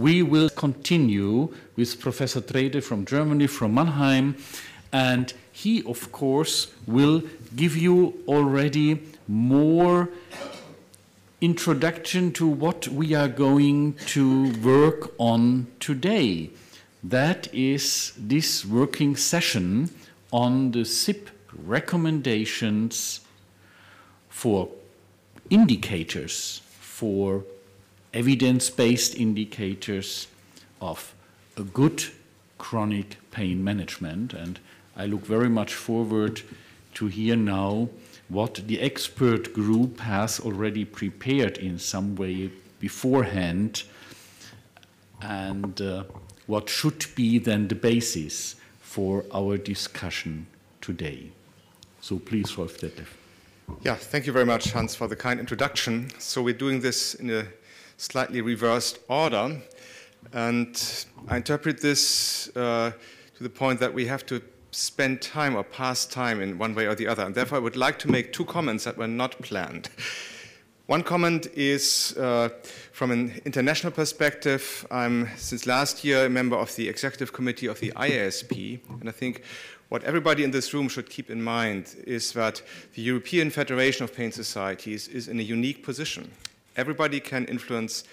we will continue with Professor Treede from Germany, from Mannheim, and he, of course, will give you already more introduction to what we are going to work on today. That is this working session on the SIP recommendations for indicators, for evidence based indicators of a good chronic pain management. And I look very much forward to hear now what the expert group has already prepared in some way beforehand and uh, what should be then the basis for our discussion today. So please, Rolf Detlef. Yeah, thank you very much, Hans, for the kind introduction. So we're doing this in a slightly reversed order, and I interpret this uh, to the point that we have to spend time or pass time in one way or the other. And therefore, I would like to make two comments that were not planned. One comment is uh, from an international perspective. I'm, since last year, a member of the executive committee of the IASP, and I think what everybody in this room should keep in mind is that the European Federation of Pain Societies is in a unique position. Everybody can influence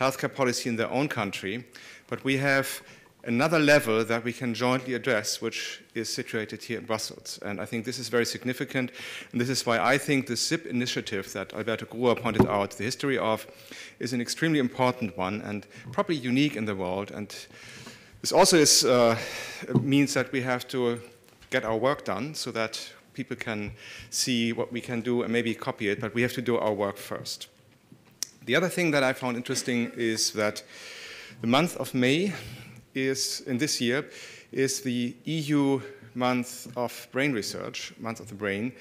healthcare policy in their own country, but we have another level that we can jointly address, which is situated here in Brussels. And I think this is very significant. And this is why I think the SIP initiative that Alberto Gruer pointed out the history of is an extremely important one and probably unique in the world. And this also is, uh, means that we have to get our work done so that people can see what we can do and maybe copy it, but we have to do our work first. The other thing that I found interesting is that the month of May is, in this year, is the EU month of brain research, month of the brain.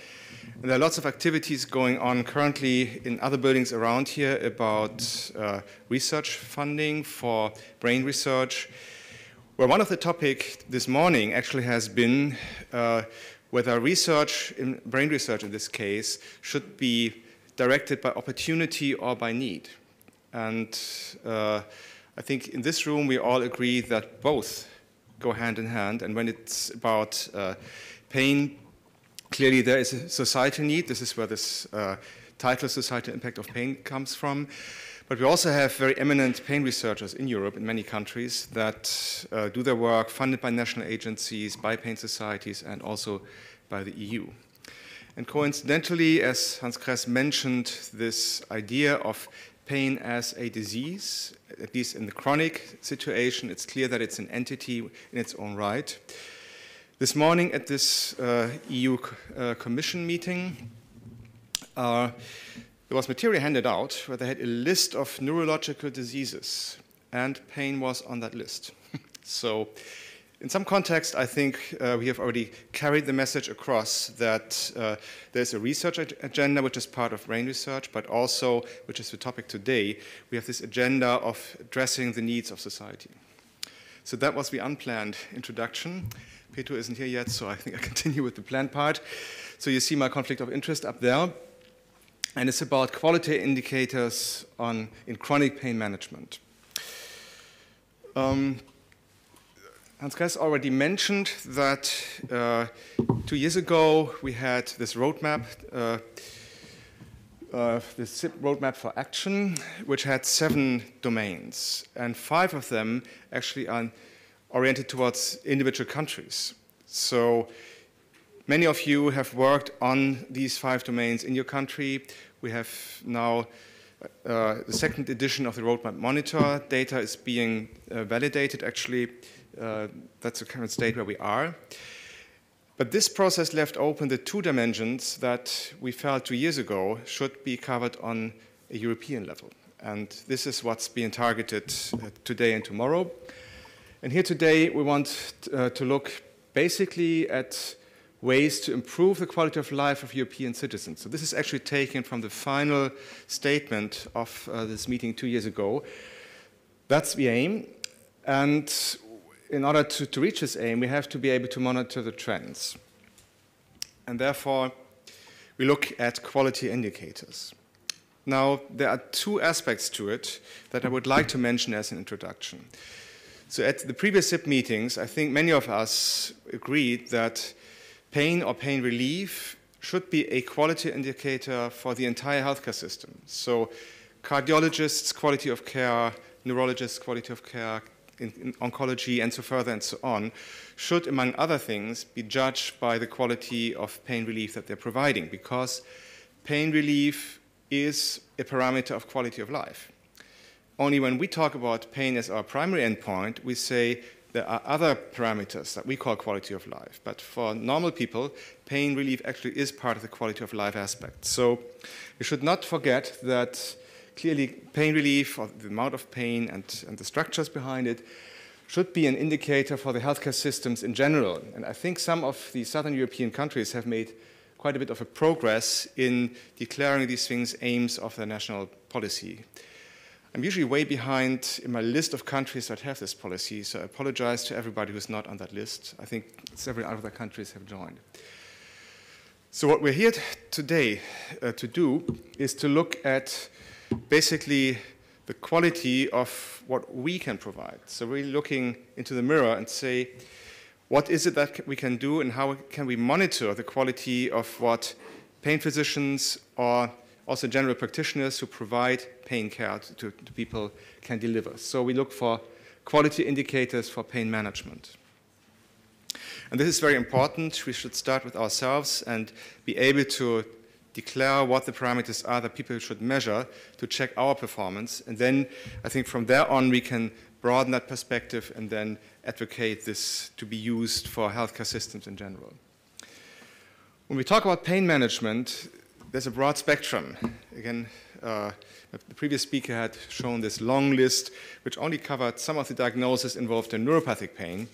And there are lots of activities going on currently in other buildings around here about uh, research funding for brain research. Well, one of the topics this morning actually has been uh, whether research, in brain research in this case, should be directed by opportunity or by need. And uh, I think in this room we all agree that both go hand in hand. And when it's about uh, pain, clearly there is a societal need. This is where this uh, title, Societal Impact of Pain, comes from. But we also have very eminent pain researchers in Europe, in many countries, that uh, do their work funded by national agencies, by pain societies, and also by the EU. And coincidentally, as Hans Kress mentioned, this idea of pain as a disease, at least in the chronic situation, it's clear that it's an entity in its own right. This morning at this uh, EU uh, Commission meeting, uh, there was material handed out where they had a list of neurological diseases, and pain was on that list. so, in some context, I think uh, we have already carried the message across that uh, there's a research ag agenda which is part of brain research, but also, which is the topic today, we have this agenda of addressing the needs of society. So that was the unplanned introduction. Pedro isn't here yet, so I think I continue with the planned part. So you see my conflict of interest up there and it's about quality indicators on, in chronic pain management. Um, Hans Kress already mentioned that uh, two years ago we had this roadmap, uh, uh, this SIP roadmap for action, which had seven domains, and five of them actually are oriented towards individual countries. So many of you have worked on these five domains in your country. We have now uh, the second edition of the Roadmap Monitor. Data is being uh, validated, actually. Uh, that's the current state where we are. But this process left open the two dimensions that we felt two years ago should be covered on a European level. And this is what's being targeted uh, today and tomorrow. And here today, we want uh, to look basically at ways to improve the quality of life of European citizens. So this is actually taken from the final statement of uh, this meeting two years ago. That's the aim. And in order to, to reach this aim, we have to be able to monitor the trends. And therefore, we look at quality indicators. Now, there are two aspects to it that I would like to mention as an introduction. So, at the previous SIP meetings, I think many of us agreed that pain or pain relief should be a quality indicator for the entire healthcare system. So, cardiologists' quality of care, neurologists' quality of care, in, in oncology, and so further and so on, should, among other things, be judged by the quality of pain relief that they're providing, because pain relief is a parameter of quality of life. Only when we talk about pain as our primary endpoint, we say there are other parameters that we call quality of life. But for normal people, pain relief actually is part of the quality of life aspect. So we should not forget that clearly pain relief, or the amount of pain and, and the structures behind it, should be an indicator for the healthcare systems in general. And I think some of the southern European countries have made quite a bit of a progress in declaring these things aims of their national policy. I'm usually way behind in my list of countries that have this policy, so I apologize to everybody who's not on that list. I think several other countries have joined. So, what we're here today uh, to do is to look at basically the quality of what we can provide. So, really looking into the mirror and say, what is it that we can do and how can we monitor the quality of what pain physicians or also general practitioners who provide pain care to, to, people can deliver. So we look for quality indicators for pain management. And this is very important. We should start with ourselves and be able to declare what the parameters are that people should measure to check our performance. And then I think from there on we can broaden that perspective and then advocate this to be used for healthcare systems in general. When we talk about pain management, there's a broad spectrum. Again, uh, the previous speaker had shown this long list, which only covered some of the diagnoses involved in neuropathic pain,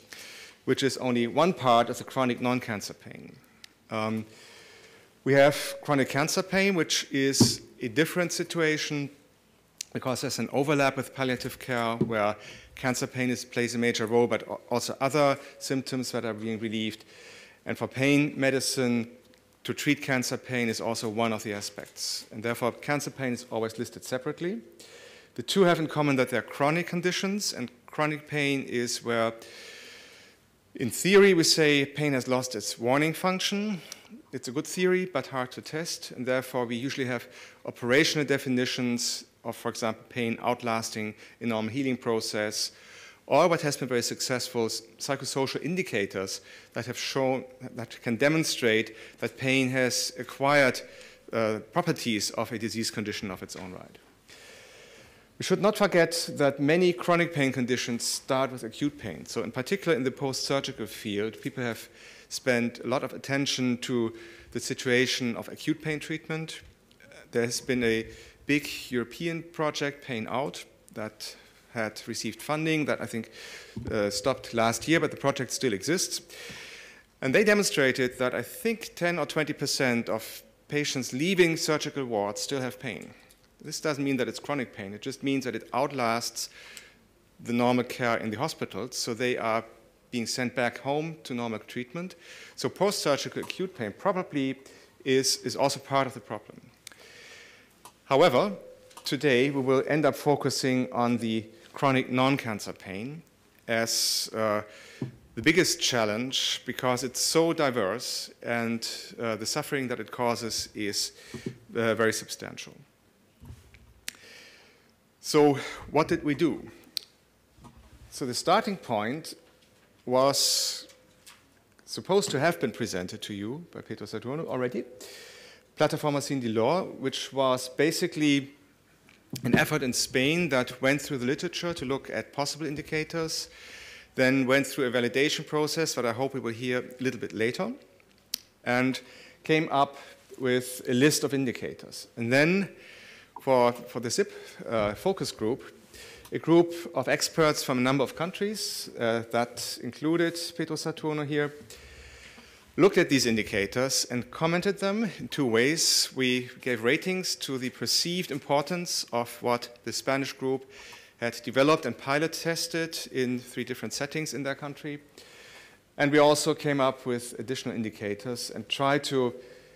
which is only one part of the chronic non-cancer pain. Um, we have chronic cancer pain, which is a different situation because there's an overlap with palliative care where cancer pain is, plays a major role, but also other symptoms that are being relieved. And for pain medicine, to treat cancer pain is also one of the aspects. And therefore, cancer pain is always listed separately. The two have in common that they're chronic conditions, and chronic pain is where, in theory, we say pain has lost its warning function. It's a good theory, but hard to test, and therefore, we usually have operational definitions of, for example, pain outlasting a normal healing process, or what has been very successful psychosocial indicators that have shown that can demonstrate that pain has acquired uh, properties of a disease condition of its own right. We should not forget that many chronic pain conditions start with acute pain. So, in particular, in the post surgical field, people have spent a lot of attention to the situation of acute pain treatment. There has been a big European project, Pain Out, that had received funding that I think uh, stopped last year, but the project still exists. And they demonstrated that I think 10 or 20 percent of patients leaving surgical wards still have pain. This doesn't mean that it's chronic pain, it just means that it outlasts the normal care in the hospitals, so they are being sent back home to normal treatment. So post surgical acute pain probably is, is also part of the problem. However, today we will end up focusing on the chronic non-cancer pain as uh, the biggest challenge because it's so diverse and uh, the suffering that it causes is uh, very substantial. So what did we do? So the starting point was supposed to have been presented to you by Pedro Saturno already, Plataforma Sin Dolor, which was basically an effort in Spain that went through the literature to look at possible indicators, then went through a validation process that I hope we will hear a little bit later, and came up with a list of indicators. And then for, for the SIP uh, focus group, a group of experts from a number of countries uh, that included Pedro Saturno here, looked at these indicators and commented them in two ways. We gave ratings to the perceived importance of what the Spanish group had developed and pilot tested in three different settings in their country. And we also came up with additional indicators and tried to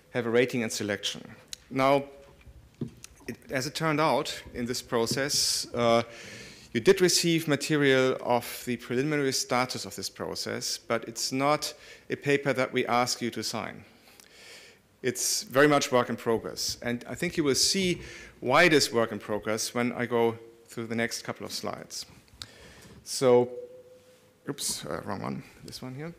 have a rating and selection. Now, it, as it turned out in this process, uh, you did receive material of the preliminary status of this process, but it's not a paper that we ask you to sign. It's very much work in progress. And I think you will see why it is work in progress when I go through the next couple of slides. So, oops, uh, wrong one, this one here.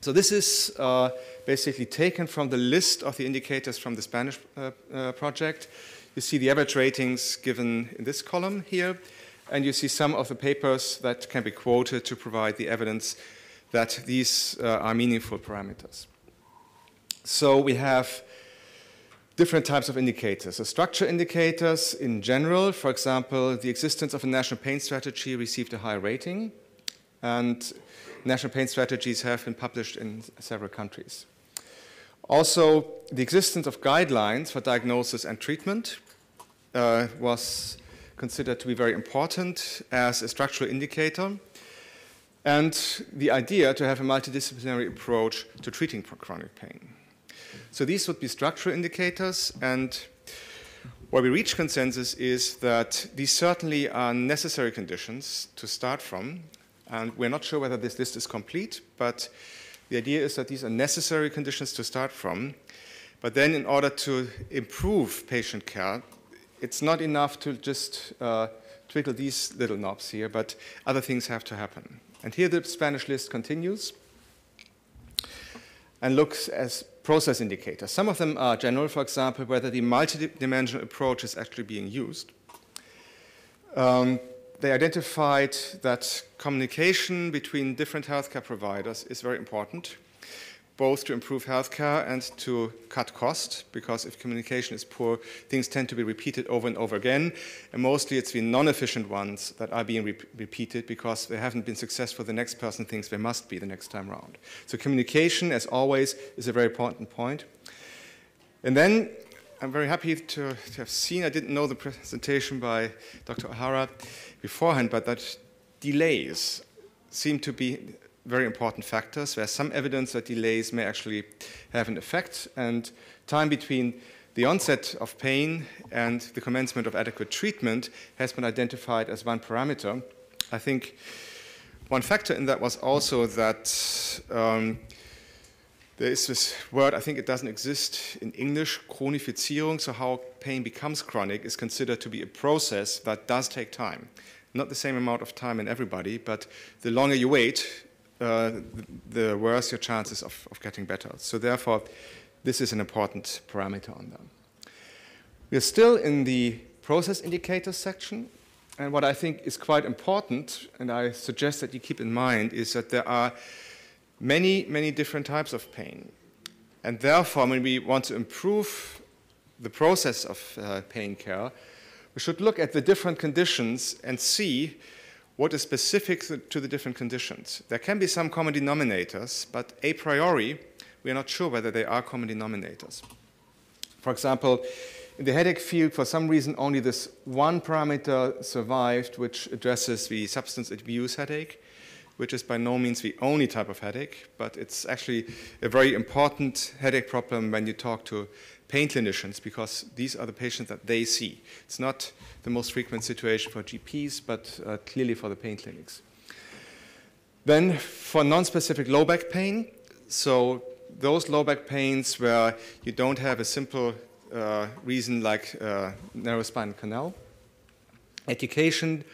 So this is uh, basically taken from the list of the indicators from the Spanish uh, uh, project. You see the average ratings given in this column here, and you see some of the papers that can be quoted to provide the evidence that these uh, are meaningful parameters. So we have different types of indicators. So structure indicators in general, for example, the existence of a national pain strategy received a high rating, and national pain strategies have been published in several countries. Also, the existence of guidelines for diagnosis and treatment uh, was considered to be very important as a structural indicator, and the idea to have a multidisciplinary approach to treating chronic pain. So these would be structural indicators, and where we reach consensus is that these certainly are necessary conditions to start from, and we're not sure whether this list is complete, but the idea is that these are necessary conditions to start from. But then, in order to improve patient care, it's not enough to just uh, twiddle these little knobs here, but other things have to happen. And here the Spanish list continues and looks as process indicators. Some of them are general, for example, whether the multidimensional approach is actually being used. Um, they identified that communication between different healthcare providers is very important, both to improve healthcare and to cut cost, because if communication is poor, things tend to be repeated over and over again, and mostly it's the non-efficient ones that are being re repeated because they haven't been successful, the next person thinks they must be the next time around. So communication, as always, is a very important point. And then I'm very happy to, to, have seen, I didn't know the presentation by Dr. O'Hara beforehand, but that delays seem to be very important factors. There's some evidence that delays may actually have an effect, and time between the onset of pain and the commencement of adequate treatment has been identified as one parameter. I think one factor in that was also that um, there is this word, I think it doesn't exist in English, Chronifizierung, so how pain becomes chronic is considered to be a process that does take time. Not the same amount of time in everybody, but the longer you wait, uh, the worse your chances of, of getting better. So therefore, this is an important parameter on them. We are still in the process indicators section, and what I think is quite important, and I suggest that you keep in mind, is that there are many, many different types of pain. And therefore, when we want to improve the process of uh, pain care, we should look at the different conditions and see what is specific to the different conditions. There can be some common denominators, but a priori, we are not sure whether they are common denominators. For example, in the headache field, for some reason, only this one parameter survived, which addresses the substance abuse headache which is by no means the only type of headache, but it's actually a very important headache problem when you talk to pain clinicians because these are the patients that they see. It's not the most frequent situation for GPs, but uh, clearly for the pain clinics. Then for non-specific low back pain, so those low back pains where you don't have a simple uh, reason like uh, narrow spinal canal, education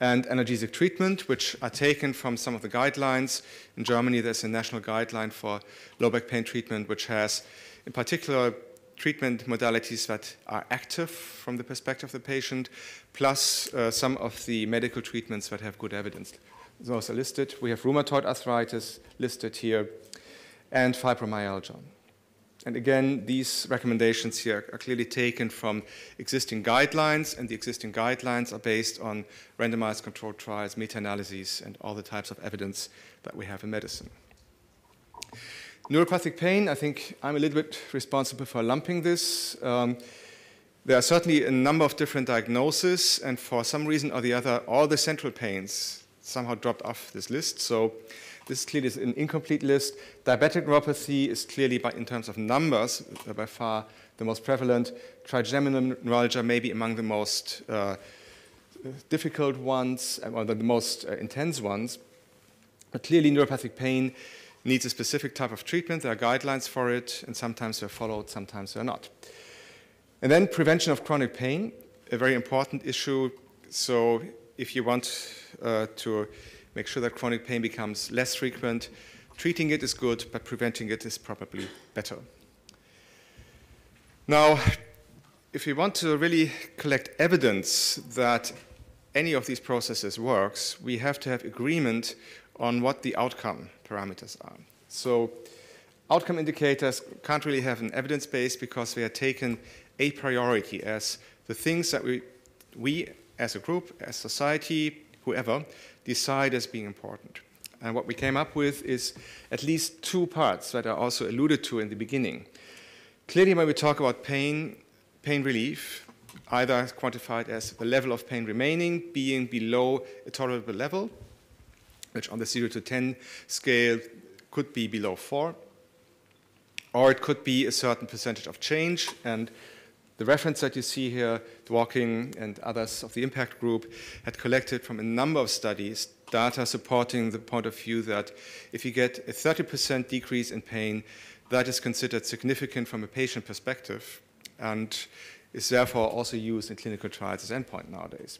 and analgesic treatment, which are taken from some of the guidelines. In Germany, there's a national guideline for low back pain treatment, which has, in particular, treatment modalities that are active from the perspective of the patient, plus uh, some of the medical treatments that have good evidence. Those are listed. We have rheumatoid arthritis listed here, and fibromyalgia. And again, these recommendations here are clearly taken from existing guidelines, and the existing guidelines are based on randomized controlled trials, meta-analyses, and all the types of evidence that we have in medicine. Neuropathic pain, I think I'm a little bit responsible for lumping this. Um, there are certainly a number of different diagnoses, and for some reason or the other, all the central pains somehow dropped off this list. So this clearly is an incomplete list. Diabetic neuropathy is clearly, by, in terms of numbers, uh, by far the most prevalent. Trigeminal neuralgia may be among the most uh, difficult ones, or the most uh, intense ones. But clearly, neuropathic pain needs a specific type of treatment. There are guidelines for it, and sometimes they're followed, sometimes they're not. And then prevention of chronic pain, a very important issue. So if you want uh, to make sure that chronic pain becomes less frequent. Treating it is good, but preventing it is probably better. Now, if we want to really collect evidence that any of these processes works, we have to have agreement on what the outcome parameters are. So outcome indicators can't really have an evidence base because they are taken a priority as the things that we, we as a group, as society, whoever, decide as being important. And what we came up with is at least two parts that are also alluded to in the beginning. Clearly, when we talk about pain, pain relief, either quantified as the level of pain remaining being below a tolerable level, which on the 0 to 10 scale could be below 4, or it could be a certain percentage of change. And the reference that you see here, Dworkin and others of the IMMPACT group had collected from a number of studies data supporting the point of view that if you get a 30% decrease in pain, that is considered significant from a patient perspective and is therefore also used in clinical trials as endpoint nowadays.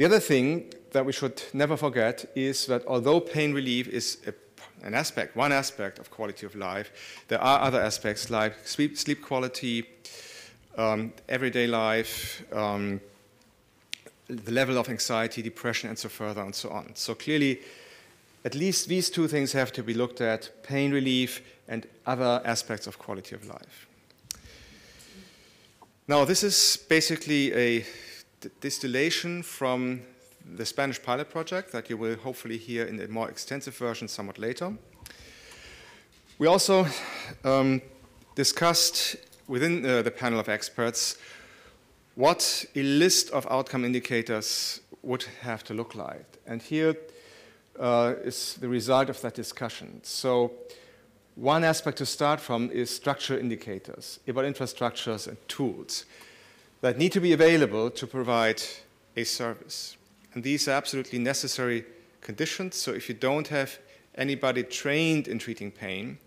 The other thing that we should never forget is that although pain relief is a, an aspect, one aspect of quality of life, there are other aspects like sleep, sleep quality, um, everyday life, um, the level of anxiety, depression, and so further and so on. So clearly, at least these two things have to be looked at, pain relief and other aspects of quality of life. Now, this is basically a distillation from the Spanish pilot project that you will hopefully hear in a more extensive version somewhat later. We also um, discussed within uh, the panel of experts what a list of outcome indicators would have to look like. And here uh, is the result of that discussion. So one aspect to start from is structure indicators about infrastructures and tools that need to be available to provide a service. And these are absolutely necessary conditions. So if you don't have anybody trained in treating pain,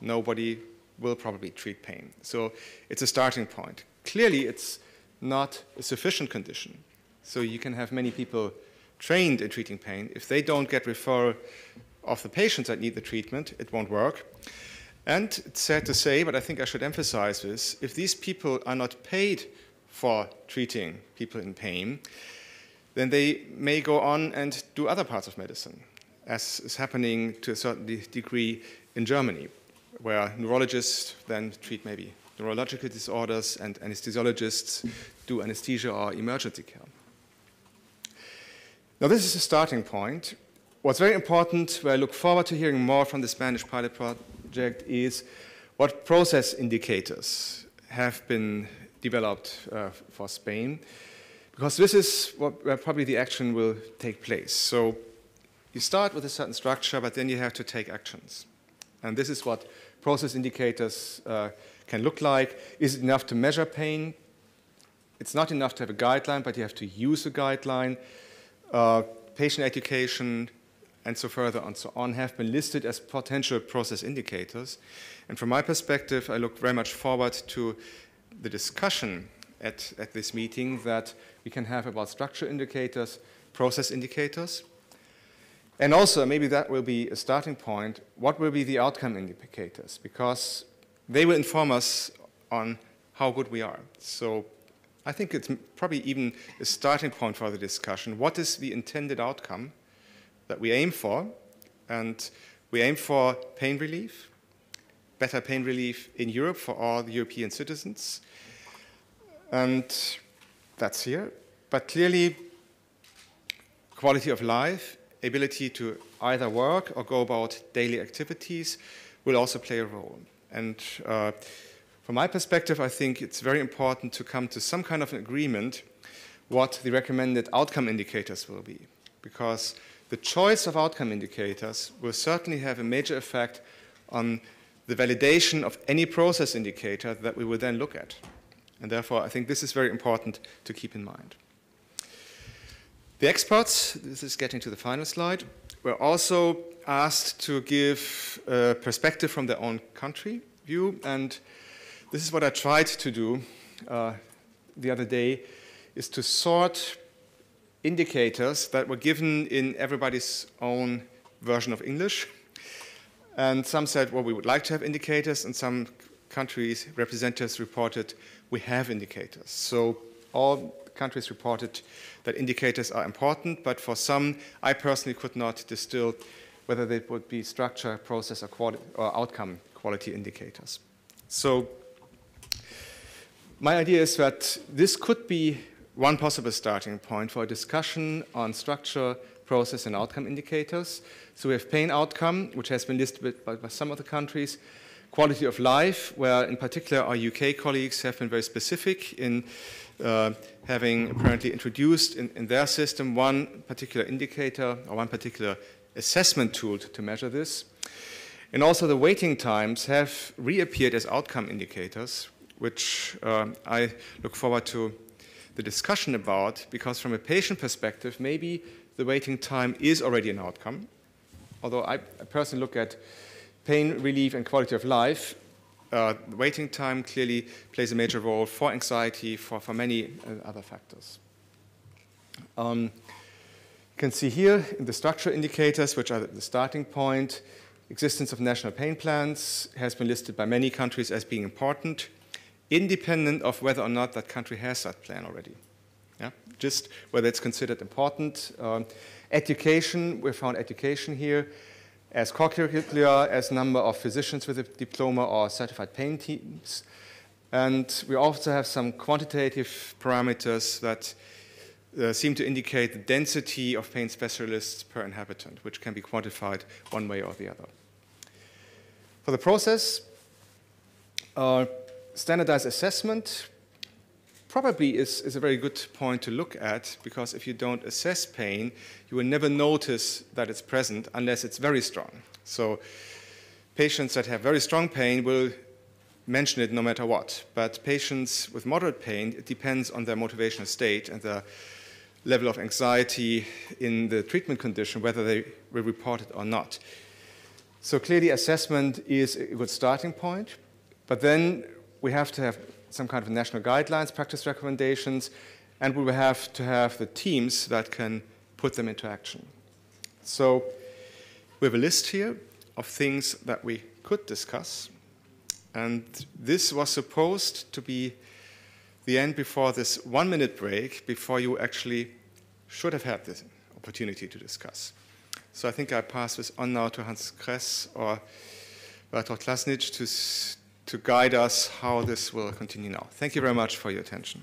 nobody will probably treat pain. So it's a starting point. Clearly, it's not a sufficient condition. So you can have many people trained in treating pain. If they don't get referral of the patients that need the treatment, it won't work. And it's sad to say, but I think I should emphasize this, if these people are not paid for treating people in pain, then they may go on and do other parts of medicine, as is happening to a certain degree in Germany where neurologists then treat maybe neurological disorders and anesthesiologists do anesthesia or emergency care. Now, this is a starting point. What's very important, where I look forward to hearing more from the Spanish pilot project, is what process indicators have been developed uh, for Spain, because this is what, where probably the action will take place. So you start with a certain structure, but then you have to take actions. And this is what process indicators uh, can look like. Is it enough to measure pain? It's not enough to have a guideline, but you have to use a guideline. Uh, patient education, and so further and so on have been listed as potential process indicators. And from my perspective, I look very much forward to the discussion at, at this meeting that we can have about structure indicators, process indicators, and also, maybe that will be a starting point. What will be the outcome indicators? Because they will inform us on how good we are. So I think it's probably even a starting point for the discussion. What is the intended outcome that we aim for? And we aim for pain relief, better pain relief in Europe for all the European citizens. And that's here. But clearly, quality of life ability to either work or go about daily activities will also play a role. And uh, from my perspective, I think it's very important to come to some kind of an agreement what the recommended outcome indicators will be. because the choice of outcome indicators will certainly have a major effect on the validation of any process indicator that we will then look at. And therefore, I think this is very important to keep in mind. The experts, this is getting to the final slide, were also asked to give a perspective from their own country view. And this is what I tried to do uh, the other day, is to sort indicators that were given in everybody's own version of English. And some said, well, we would like to have indicators, and some countries' representatives reported, we have indicators. So all countries reported that indicators are important, but for some, I personally could not distill whether they would be structure, process, or, quality, or outcome quality indicators. So my idea is that this could be one possible starting point for a discussion on structure, process, and outcome indicators. So we have pain outcome, which has been listed by, by some of the countries, quality of life, where in particular our UK colleagues have been very specific in uh, having apparently introduced in, in, their system one particular indicator or one particular assessment tool to, to measure this. And also the waiting times have reappeared as outcome indicators, which uh, I look forward to the discussion about because from a patient perspective, maybe the waiting time is already an outcome. Although I personally look at pain relief and quality of life, uh, waiting time clearly plays a major role for anxiety, for, for many uh, other factors. Um, you can see here in the structure indicators, which are the starting point, existence of national pain plans has been listed by many countries as being important independent of whether or not that country has that plan already. Yeah? Just whether it's considered important. Um, education, we found education here as co-curricular, as number of physicians with a diploma or certified pain teams. And we also have some quantitative parameters that uh, seem to indicate the density of pain specialists per inhabitant, which can be quantified one way or the other. For the process, uh, standardized assessment probably is, is a very good point to look at because if you don't assess pain, you will never notice that it's present unless it's very strong. So patients that have very strong pain will mention it no matter what. But patients with moderate pain, it depends on their motivational state and the level of anxiety in the treatment condition, whether they will report it or not. So clearly assessment is a good starting point, but then we have to have some kind of national guidelines, practice recommendations, and we will have to have the teams that can put them into action. So we have a list here of things that we could discuss, and this was supposed to be the end before this one minute break, before you actually should have had this opportunity to discuss. So I think I pass this on now to Hans Kress or Bertolt Klasnic to to guide us how this will continue now. Thank you very much for your attention.